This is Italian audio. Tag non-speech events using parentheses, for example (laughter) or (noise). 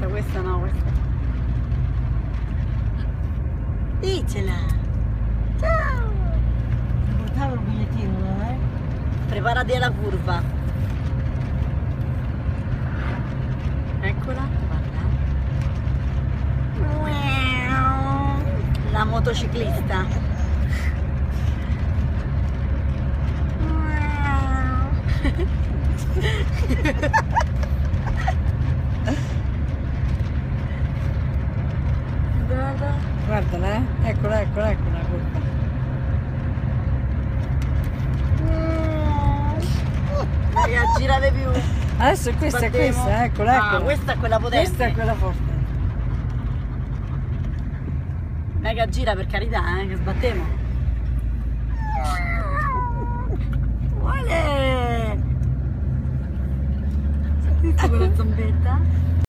aspetta, questa no, questa. Dicela! Ciao! Ti portavo il bigliettino, eh? Preparati alla curva. Eccola, guarda. La motociclista. Guardala, eh? Eccola, eccola, eccola, curva. Raga, girate più. Adesso questa è questa, eccola, Ah, eccola. questa è quella potente. Questa è quella forte. Raga, gira per carità, eh, che sbattiamo. Vuole! (laughs) Senti quella zombetta?